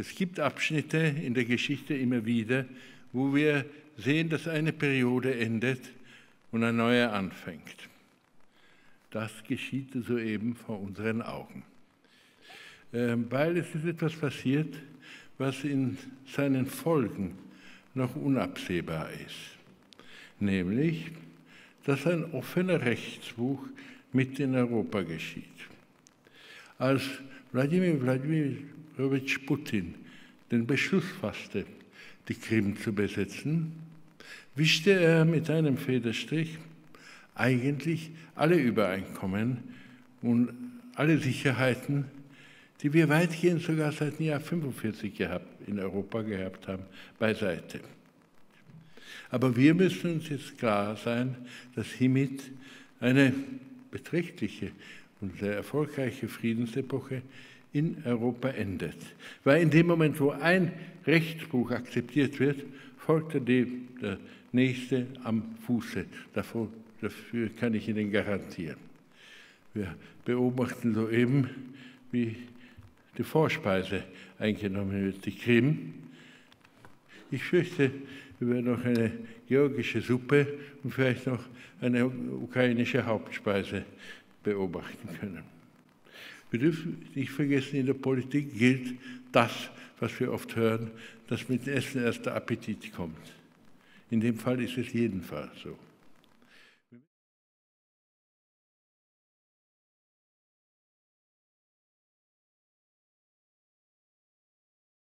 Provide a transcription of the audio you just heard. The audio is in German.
Es gibt Abschnitte in der Geschichte immer wieder, wo wir sehen, dass eine Periode endet und ein neuer anfängt. Das geschieht soeben vor unseren Augen. Ähm, weil es ist etwas passiert, was in seinen Folgen noch unabsehbar ist. Nämlich, dass ein offener Rechtsbuch mit in Europa geschieht. Als Wladimir Wladimirovich Putin den Beschluss fasste, die Krim zu besetzen, wischte er mit einem Federstrich eigentlich alle Übereinkommen und alle Sicherheiten, die wir weitgehend sogar seit dem Jahr 45 gehabt, in Europa gehabt haben, beiseite. Aber wir müssen uns jetzt klar sein, dass hiermit eine beträchtliche und sehr erfolgreiche Friedensepoche in Europa endet. Weil in dem Moment, wo ein Rechtsbruch akzeptiert wird, folgt der nächste am Fuße. Davor, dafür kann ich Ihnen garantieren. Wir beobachten soeben, wie die Vorspeise eingenommen wird, die Krim. Ich fürchte, wir werden noch eine georgische Suppe und vielleicht noch eine ukrainische Hauptspeise beobachten können. Wir dürfen nicht vergessen, in der Politik gilt das, was wir oft hören, dass mit Essen erst der Appetit kommt. In dem Fall ist es jedenfalls so.